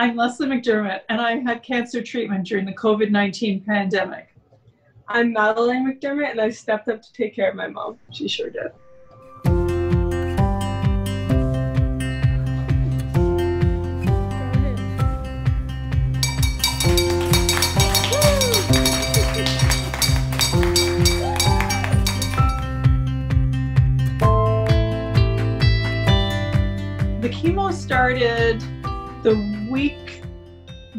I'm Leslie McDermott, and I had cancer treatment during the COVID 19 pandemic. I'm Madeline McDermott, and I stepped up to take care of my mom. She sure did. The chemo started the week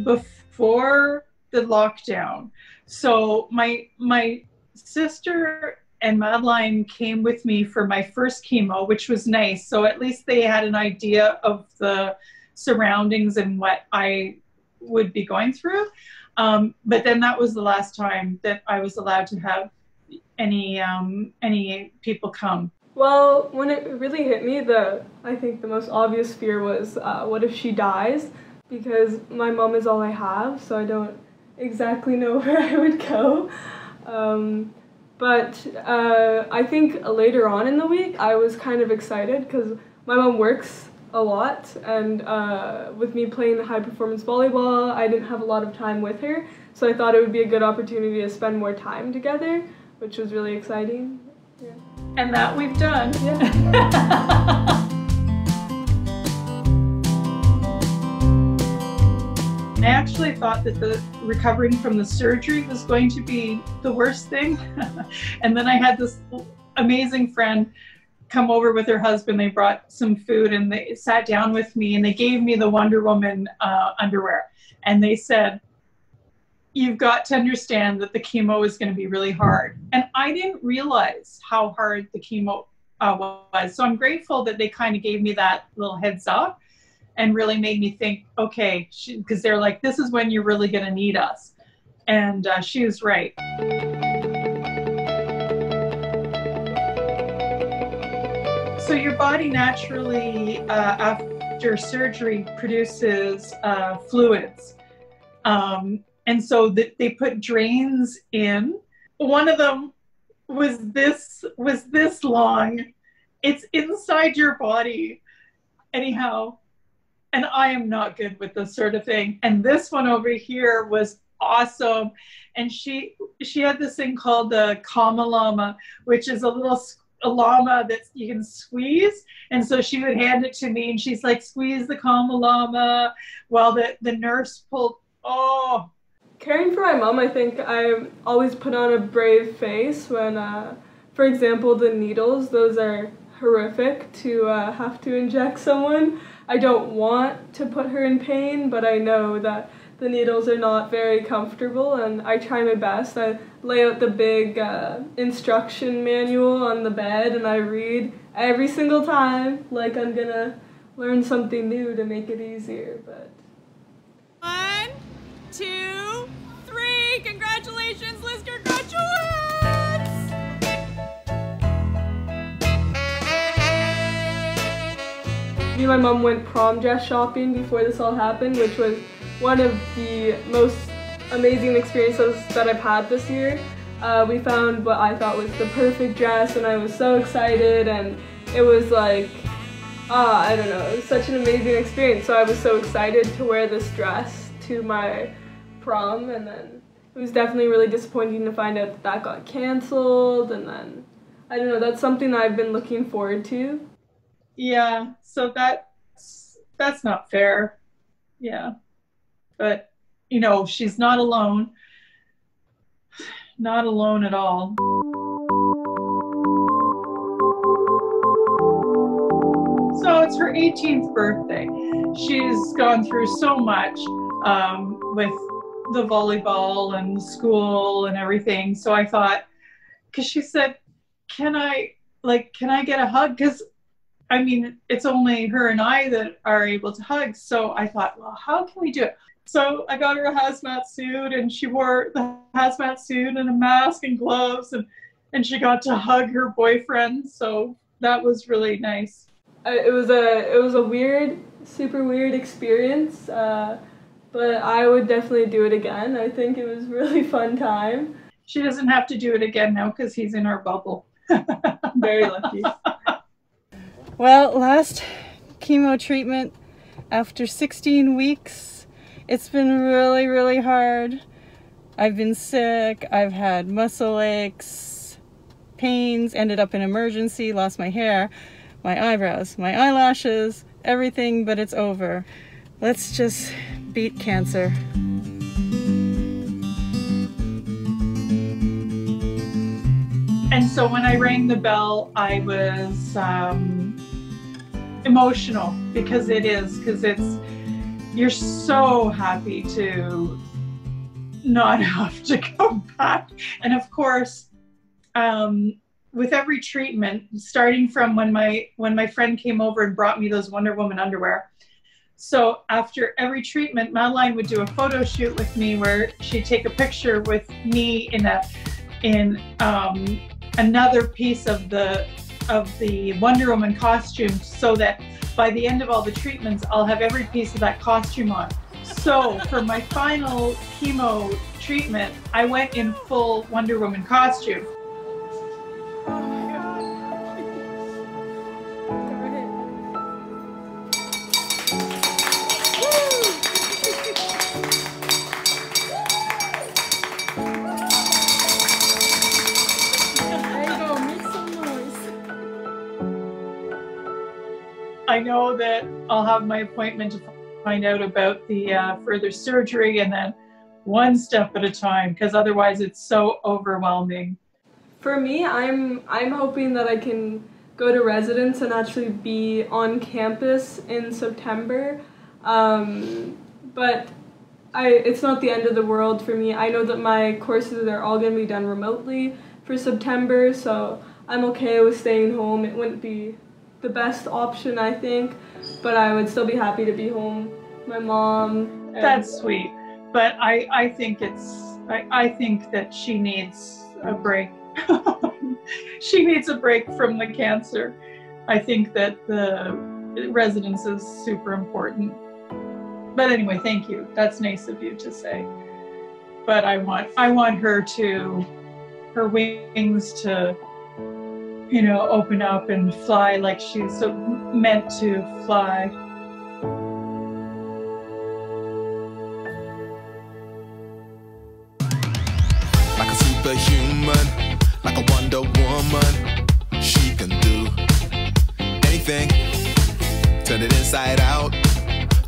before the lockdown. So my my sister and Madeline came with me for my first chemo, which was nice. So at least they had an idea of the surroundings and what I would be going through. Um, but then that was the last time that I was allowed to have any um, any people come. Well, when it really hit me, the I think the most obvious fear was, uh, what if she dies? Because my mom is all I have, so I don't exactly know where I would go. Um, but uh, I think later on in the week, I was kind of excited because my mom works a lot, and uh, with me playing the high performance volleyball, I didn't have a lot of time with her, so I thought it would be a good opportunity to spend more time together, which was really exciting. Yeah. And that we've done. Yeah. I actually thought that the recovering from the surgery was going to be the worst thing. and then I had this amazing friend come over with her husband. They brought some food and they sat down with me and they gave me the Wonder Woman uh, underwear. And they said, You've got to understand that the chemo is going to be really hard. And I didn't realize how hard the chemo uh, was. So I'm grateful that they kind of gave me that little heads up and really made me think, okay, because they're like, this is when you're really going to need us. And uh, she was right. So your body naturally, uh, after surgery, produces uh, fluids. Um, and so th- they put drains in. One of them was this was this long. It's inside your body. Anyhow, and I am not good with this sort of thing. And this one over here was awesome. And she she had this thing called the Kama Llama, which is a little a llama that you can squeeze. And so she would hand it to me, and she's like, "Squeeze the Kama Llama," while the the nurse pulled. Oh. Caring for my mom, I think I always put on a brave face when, uh, for example, the needles. Those are horrific to uh, have to inject someone. I don't want to put her in pain, but I know that the needles are not very comfortable and I try my best. I lay out the big uh, instruction manual on the bed and I read every single time like I'm gonna learn something new to make it easier, but. My mom went prom dress shopping before this all happened, which was one of the most amazing experiences that I've had this year. Uh, we found what I thought was the perfect dress and I was so excited and it was like, ah, I don't know, it was such an amazing experience. So I was so excited to wear this dress to my prom and then it was definitely really disappointing to find out that that got canceled and then I don't know, that's something that I've been looking forward to. Yeah, so that's that's not fair. Yeah. But you know, she's not alone. Not alone at all. So it's her 18th birthday. She's gone through so much um, with the volleyball and school and everything. So I thought, because she said, "Can I like, can I get a hug?" Because I mean, it's only her and I that are able to hug. So I thought, well, how can we do it? So I got her a hazmat suit and she wore the hazmat suit and a mask and gloves and, and she got to hug her boyfriend. So that was really nice. It was a it was a weird, super weird experience, uh, but I would definitely do it again. I think it was really fun time. She doesn't have to do it again now because he's in our bubble. Very lucky. Well, last chemo treatment after 16 weeks, It's been really, really hard. I've been sick. I've had muscle aches, pains, ended up in emergency, lost my hair, my eyebrows, my eyelashes, everything, but it's over. Let's just beat cancer. And so when I rang the bell, I was um, emotional because it is, because it's, you're so happy to not have to go back. And of course, um, with every treatment, starting from when my when my friend came over and brought me those Wonder Woman underwear. So after every treatment, Madeline would do a photo shoot with me where she'd take a picture with me in a in um, another piece of the of the Wonder Woman costume so that by the end of all the treatments, I'll have every piece of that costume on. So for my final chemo treatment, I went in full Wonder Woman costume. I know that I'll have my appointment to find out about the uh, further surgery and then one step at a time because otherwise it's so overwhelming. For me, I'm I'm hoping that I can go to residence and actually be on campus in September. Um, but I it's not the end of the world for me. I know that my courses are all going to be done remotely for September, so I'm okay with staying home. It wouldn't be the best option, I think, but I would still be happy to be home. My mom. That's sweet, but I I think it's I I think that she needs a break. she needs a break from the cancer. I think that the residence is super important. But anyway, thank you. That's nice of you to say. But I want I want her to her wings to you know, open up and fly like she's meant to fly. Like a superhuman, like a Wonder Woman, she can do anything. Turn it inside out,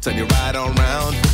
turn it right around